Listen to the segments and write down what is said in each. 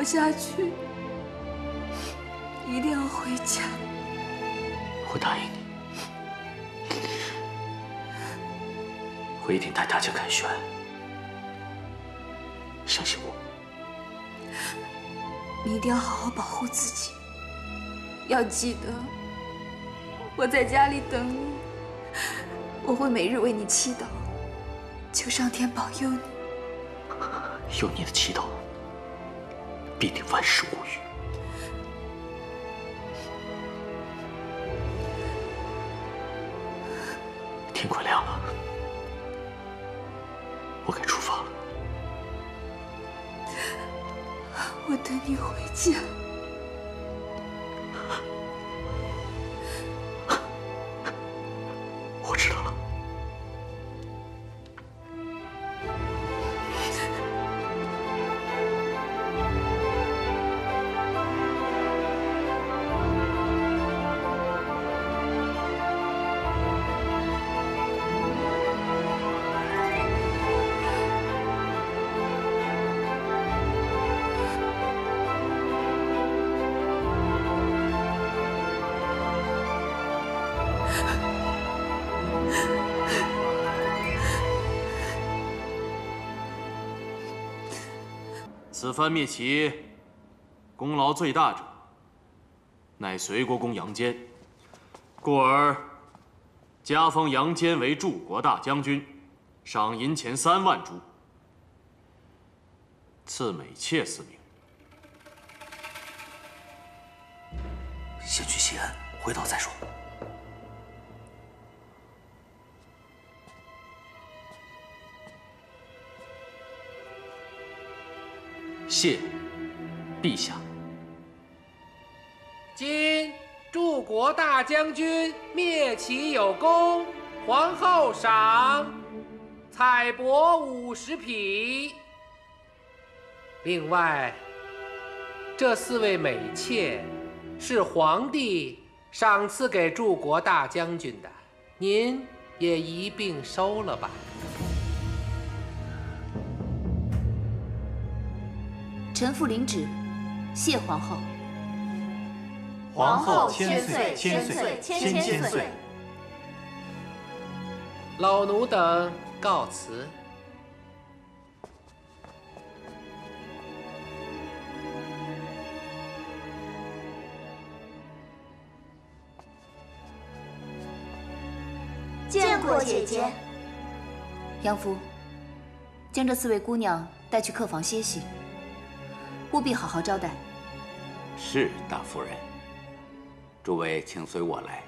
活下去，一定要回家。我答应你，我一定带大家凯旋。相信我，你一定要好好保护自己。要记得，我在家里等你，我会每日为你祈祷，求上天保佑你。有你的祈祷，必定万事无虞。天快亮了，我该出发了。我等你回家。此番灭齐，功劳最大者，乃隋国公杨坚，故而加封杨坚为柱国大将军，赏银钱三万铢，赐美妾四名。先去西安，回头再说。谢陛下。今柱国大将军灭齐有功，皇后赏彩帛五十匹。另外，这四位美妾是皇帝赏赐给柱国大将军的，您也一并收了吧。臣妇领旨，谢皇后。皇后千岁千岁千千岁。老奴等告辞。见过姐姐。杨夫，将这四位姑娘带去客房歇息，务必好好招待。是大夫人。诸位，请随我来。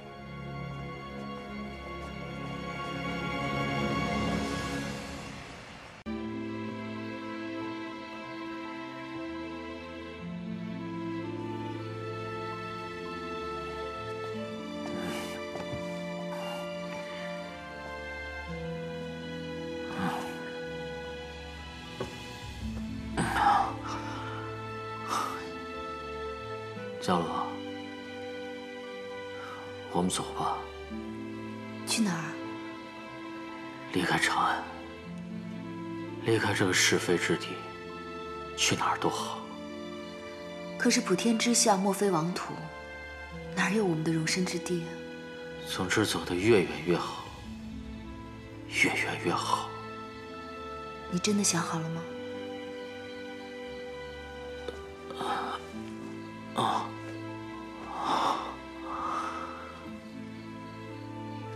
嘉罗，我们走吧，去哪儿？离开长安，离开这个是非之地，去哪儿都好。可是普天之下莫非王土，哪有我们的容身之地啊？总之，走得越远越好，越远越好。你真的想好了吗？啊，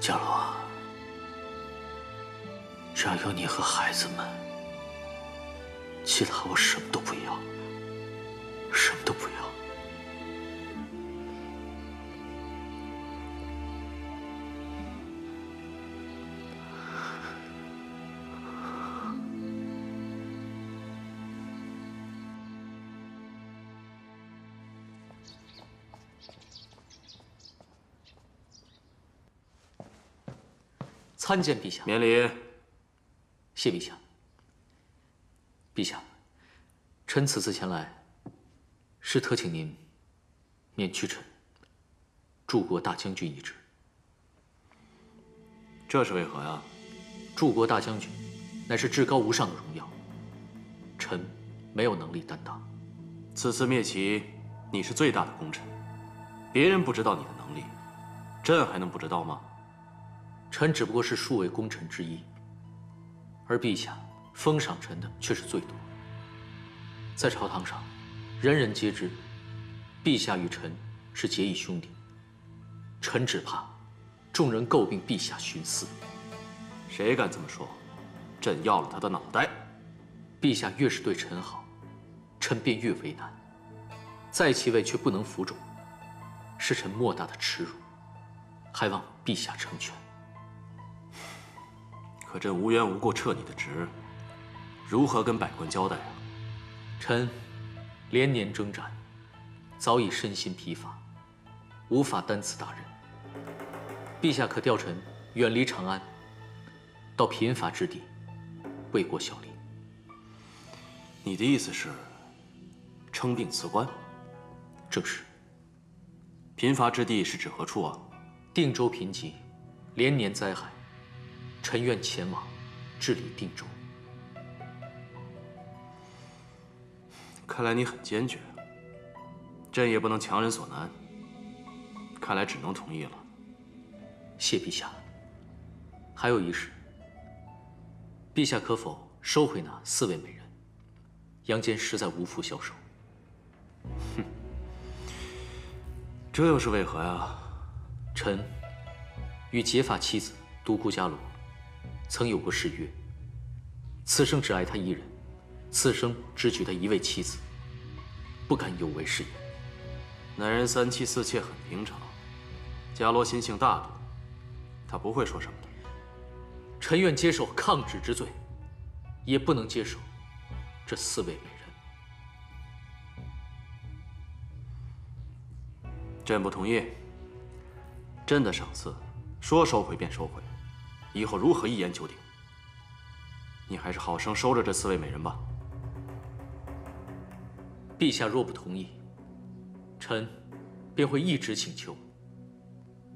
嘉罗，只要有你和孩子们，其他我什么都不要，什么都不参见陛下。免礼。谢陛下。陛下，臣此次前来，是特请您免去臣柱国大将军一职。这是为何呀？柱国大将军乃是至高无上的荣耀，臣没有能力担当。此次灭齐，你是最大的功臣，别人不知道你的能力，朕还能不知道吗？臣只不过是数位功臣之一，而陛下封赏臣的却是最多。在朝堂上，人人皆知，陛下与臣是结义兄弟。臣只怕众人诟病陛下徇私。谁敢这么说？朕要了他的脑袋。陛下越是对臣好，臣便越为难。在其位却不能服众，是臣莫大的耻辱，还望陛下成全。可朕无缘无故撤你的职，如何跟百官交代啊？臣连年征战，早已身心疲乏，无法担此大任。陛下可调臣远离长安，到贫乏之地为国效力。你的意思是称病辞官？正是。贫乏之地是指何处啊？定州贫瘠，连年灾害，臣愿前往治理定州。看来你很坚决，朕也不能强人所难。看来只能同意了。谢陛下。还有一事，陛下可否收回那四位美人？阳间实在无福消受。哼，这又是为何呀？臣与结发妻子独孤伽罗曾有过誓约，此生只爱她一人，此生只娶她一位妻子，不敢有违誓言。男人三妻四妾很平常，伽罗心性大度，他不会说什么的。臣愿接受抗旨之罪，也不能接受这四位美人。朕不同意。朕的赏赐，说收回便收回，以后如何一言九鼎？你还是好生收着这四位美人吧。陛下若不同意，臣便会一直请求，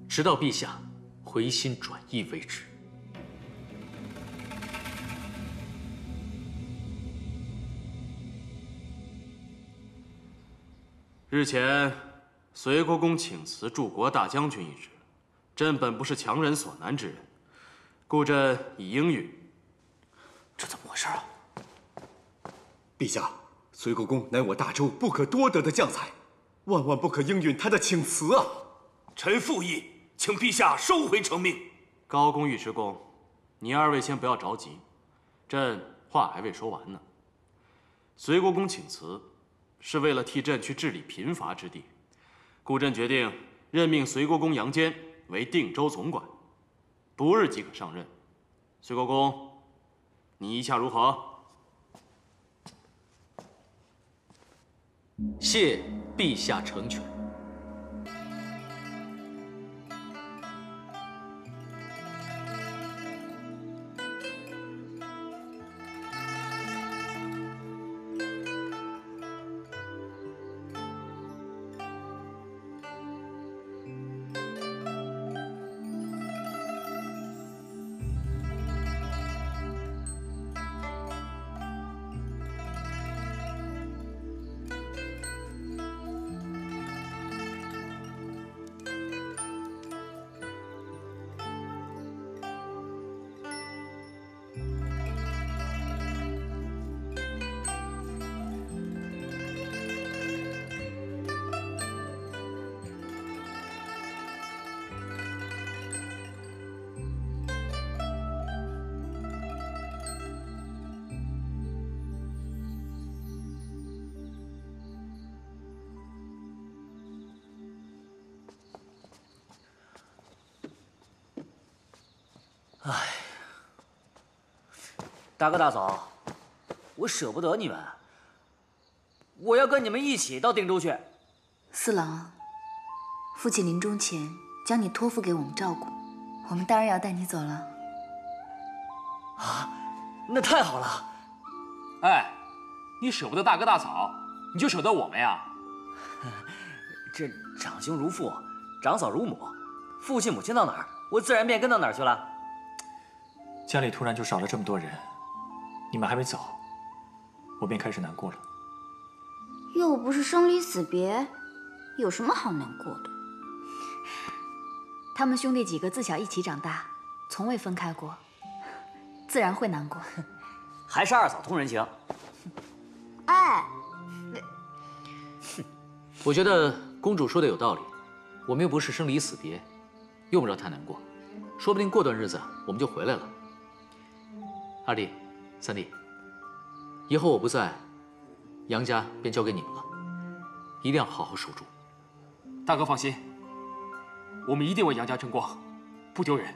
直到陛下回心转意为止。日前，隋国公请辞柱国大将军一职，朕本不是强人所难之人，故朕已应允。这怎么回事啊？陛下，隋国公乃我大周不可多得的将才，万万不可应允他的请辞啊！臣附议，请陛下收回成命。高公、尉迟恭，你二位先不要着急，朕话还未说完呢。隋国公请辞。是为了替朕去治理贫乏之地，故朕决定任命隋国公杨坚为定州总管，不日即可上任。隋国公，你意下如何？谢陛下成全。大哥大嫂，我舍不得你们，我要跟你们一起到定州去。四郎，父亲临终前将你托付给我们照顾，我们当然要带你走了。啊，那太好了！哎，你舍不得大哥大嫂，你就舍得我们呀？这长兄如父，长嫂如母，父亲母亲到哪儿，我自然便跟到哪儿去了。家里突然就少了这么多人，你们还没走，我便开始难过了。又不是生离死别，有什么好难过的？他们兄弟几个自小一起长大，从未分开过，自然会难过。还是二嫂通人情。哎，我觉得公主说的有道理，我们又不是生离死别，用不着太难过，说不定过段日子我们就回来了。二弟、三弟，以后我不在，杨家便交给你们了，一定要好好守住。大哥放心，我们一定为杨家争光，不丢人。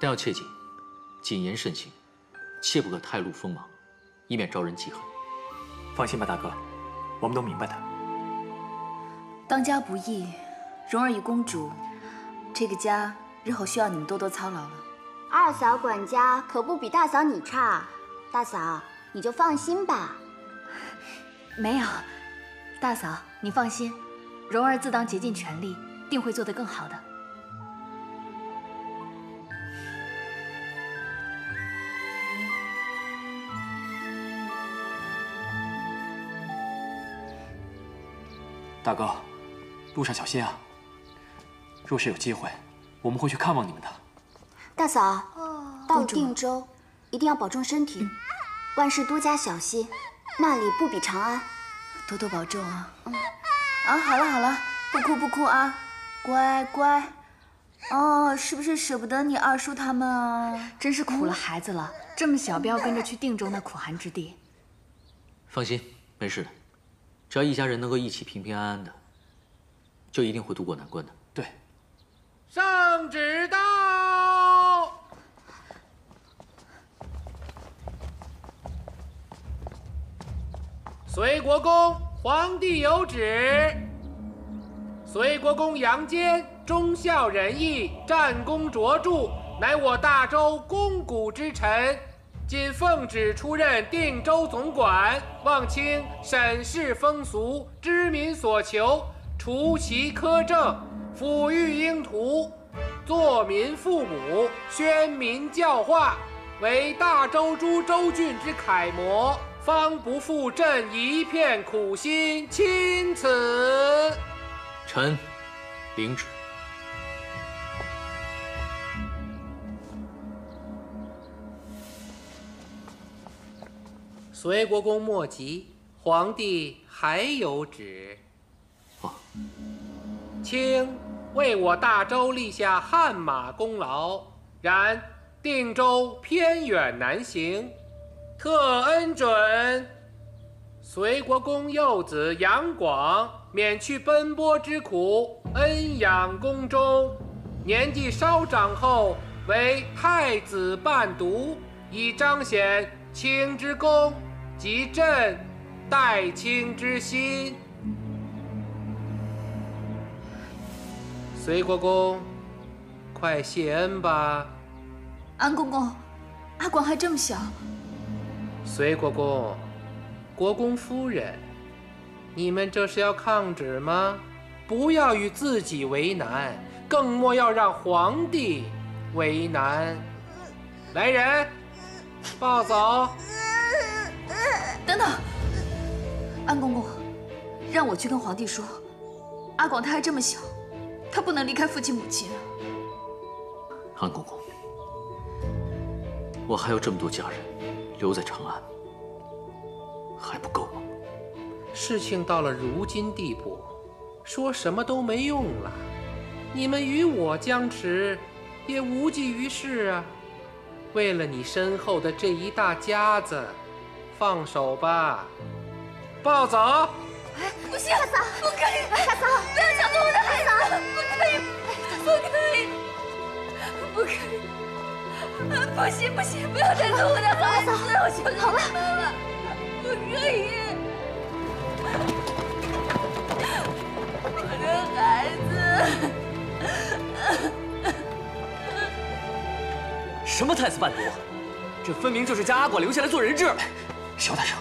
但要切记，谨言慎行，切不可太露锋芒，以免招人记恨。放心吧，大哥，我们都明白的。当家不易，蓉儿与公主，这个家日后需要你们多多操劳了。二嫂管家可不比大嫂你差，大嫂你就放心吧。没有，大嫂你放心，蓉儿自当竭尽全力，定会做得更好的。大哥，路上小心啊！若是有机会，我们会去看望你们的。大嫂，到定州一定要保重身体，万事多加小心，那里不比长安。多多保重啊！嗯，啊，好了好了，不哭不哭啊，乖乖。哦，是不是舍不得你二叔他们啊？真是苦了孩子了，这么小便要跟着去定州那苦寒之地。放心，没事的。只要一家人能够一起平平安安的，就一定会渡过难关的。对，圣旨到。隋国公，皇帝有旨。隋国公杨坚忠孝仁义，战功卓著，乃我大周肱骨之臣。今奉旨出任定州总管，望清审视风俗，知民所求，除其苛政，抚育婴徒，作民父母，宣民教化，为大周诸州郡之楷模，方不负朕一片苦心。钦此。臣领旨。隋国公莫急，皇帝还有旨。哦，卿为我大周立下汗马功劳，然定州偏远难行，特恩准隋国公幼子杨广免去奔波之苦，恩养宫中。年纪稍长后，为太子伴读，以彰显卿之功。及朕待卿之心，隋国公，快谢恩吧！安公公，阿广还这么小。隋国公，国公夫人，你们这是要抗旨吗？不要与自己为难，更莫要让皇帝为难。来人，抱走。等等，安公公，让我去跟皇帝说，阿广他还这么小，他不能离开父亲母亲。安公公，我还有这么多家人留在长安，还不够吗？事情到了如今地步，说什么都没用了。你们与我僵持，也无济于事啊。为了你身后的这一大家子。放手吧，抱走！哎，不行不行，不要带走我的孩子，我求求你们了，不可以，我的孩子！什么太子伴读？这分明就是将阿广留下来做人质。小点声。